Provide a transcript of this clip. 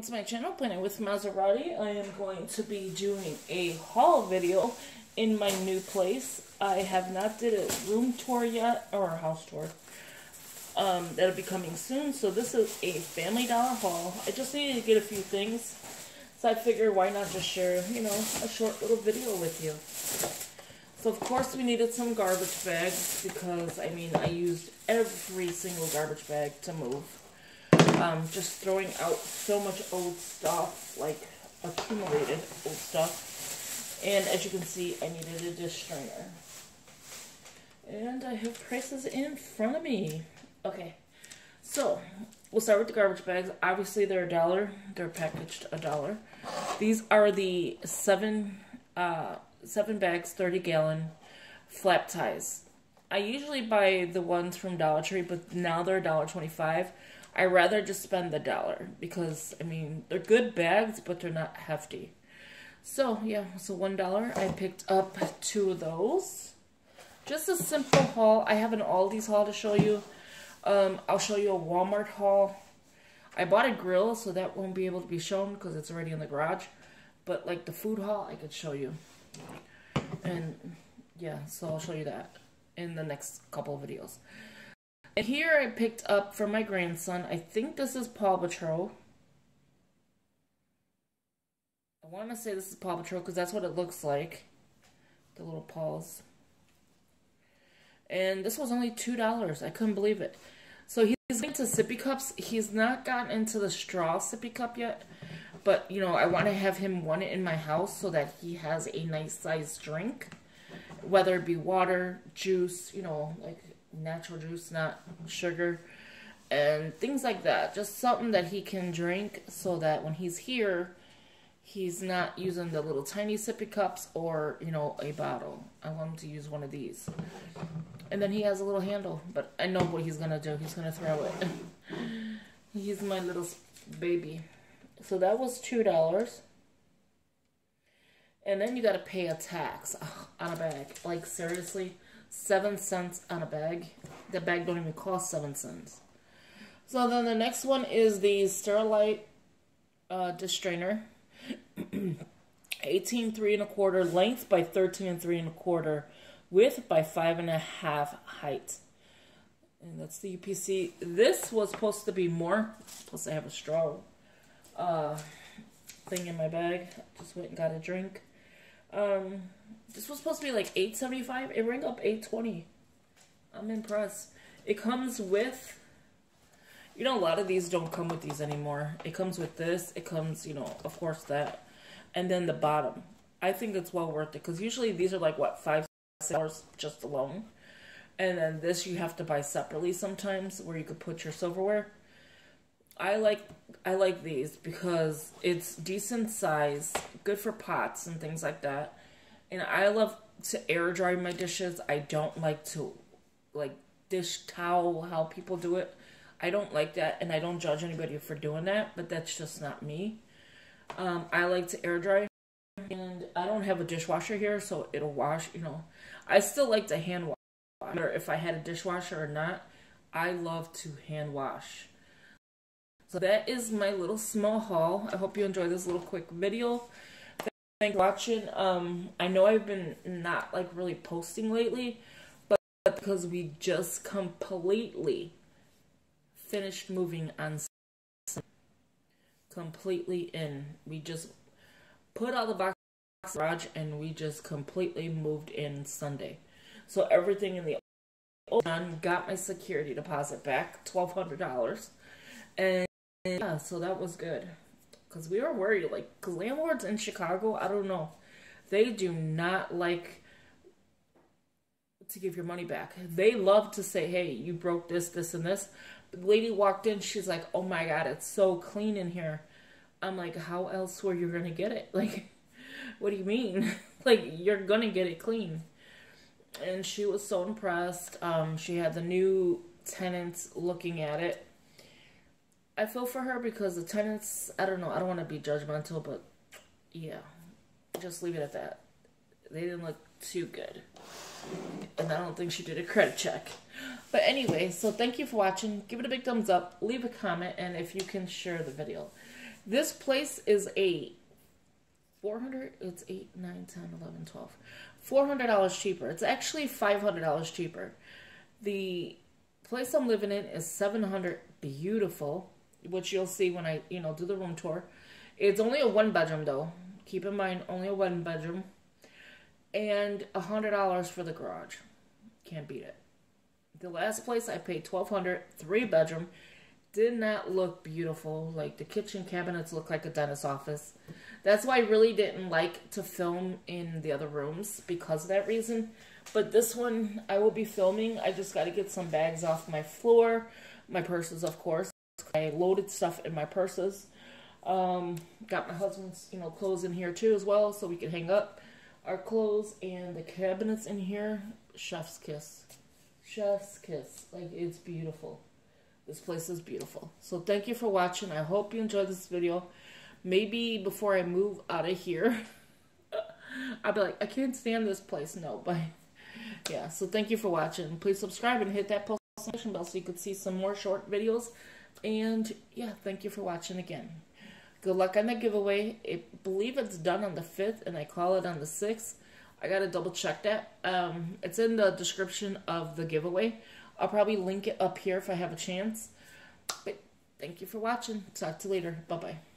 to my channel, Planning with Monserrate. I am going to be doing a haul video in my new place. I have not did a room tour yet, or a house tour. Um, that'll be coming soon. So this is a Family Dollar haul. I just needed to get a few things. So I figured why not just share, you know, a short little video with you. So of course we needed some garbage bags because, I mean, I used every single garbage bag to move um, just throwing out so much old stuff, like accumulated old stuff. And as you can see, I needed a dish strainer. And I have prices in front of me. Okay, so we'll start with the garbage bags. Obviously, they're a dollar. They're packaged a dollar. These are the seven, uh, seven bags, 30 gallon flap ties. I usually buy the ones from Dollar Tree, but now they're $1.25. I rather just spend the dollar because I mean they're good bags, but they're not hefty. So yeah, so one dollar. I picked up two of those. Just a simple haul. I have an Aldi's haul to show you. Um, I'll show you a Walmart haul. I bought a grill, so that won't be able to be shown because it's already in the garage. But like the food haul, I could show you. And yeah, so I'll show you that in the next couple of videos. Here I picked up for my grandson, I think this is Paw Patrol. I want to say this is Paw Patrol because that's what it looks like. The little paws. And this was only $2. I couldn't believe it. So he's into sippy cups. He's not gotten into the straw sippy cup yet. But, you know, I want to have him one in my house so that he has a nice sized drink. Whether it be water, juice, you know, like natural juice, not sugar, and things like that. Just something that he can drink so that when he's here, he's not using the little tiny sippy cups or, you know, a bottle. I want him to use one of these. And then he has a little handle, but I know what he's going to do. He's going to throw it. he's my little baby. So that was $2. And then you got to pay a tax on a bag. Like, seriously? Seven cents on a bag. The bag don't even cost seven cents. So then the next one is the Sterilite uh, dish strainer. 18 three and a quarter length by 13 and three and a quarter width by five and a half height. And that's the UPC. This was supposed to be more. Plus I have a straw uh, thing in my bag. Just went and got a drink. Um, this was supposed to be like eight seventy five. It rang up eight twenty. I'm impressed. It comes with, you know, a lot of these don't come with these anymore. It comes with this. It comes, you know, of course that, and then the bottom. I think it's well worth it because usually these are like what five dollars just alone, and then this you have to buy separately sometimes where you could put your silverware. I like I like these because it's decent size, good for pots and things like that. And I love to air dry my dishes. I don't like to like dish towel how people do it. I don't like that and I don't judge anybody for doing that, but that's just not me. Um, I like to air dry and I don't have a dishwasher here, so it'll wash, you know. I still like to hand wash. If I had a dishwasher or not, I love to hand wash. So that is my little small haul. I hope you enjoyed this little quick video. Thanks for watching. Um, I know I've been not like really posting lately, but because we just completely finished moving on completely in. We just put all the boxes in the garage and we just completely moved in Sunday. So everything in the old got my security deposit back, twelve hundred dollars, and yeah, so that was good. Because we were worried, like, landlords in Chicago, I don't know, they do not like to give your money back. They love to say, hey, you broke this, this, and this. The lady walked in, she's like, oh my god, it's so clean in here. I'm like, how else were you going to get it? Like, what do you mean? like, you're going to get it clean. And she was so impressed. Um, she had the new tenants looking at it I feel for her because the tenants, I don't know, I don't want to be judgmental, but yeah, just leave it at that. They didn't look too good. And I don't think she did a credit check. But anyway, so thank you for watching. Give it a big thumbs up, leave a comment, and if you can share the video. This place is a 400 it's 8 9 10 11 12 $400 cheaper it's actually $500 cheaper the place i'm living in is 700 beautiful which you'll see when i you know do the room tour it's only a one bedroom though keep in mind only a one bedroom and a hundred dollars for the garage can't beat it the last place i paid 1200 three bedroom did not look beautiful. Like the kitchen cabinets look like a dentist's office. That's why I really didn't like to film in the other rooms because of that reason. But this one I will be filming. I just got to get some bags off my floor. My purses, of course. I loaded stuff in my purses. Um, got my husband's, you know, clothes in here too as well so we can hang up our clothes and the cabinets in here. Chef's kiss. Chef's kiss. Like, it's beautiful. This place is beautiful. So thank you for watching. I hope you enjoyed this video. Maybe before I move out of here, I'll be like, I can't stand this place. No, but yeah. So thank you for watching. Please subscribe and hit that post notification bell so you can see some more short videos. And yeah, thank you for watching again. Good luck on the giveaway. I believe it's done on the 5th and I call it on the 6th. I gotta double check that. Um, it's in the description of the giveaway. I'll probably link it up here if I have a chance. But thank you for watching. Talk to you later. Bye-bye.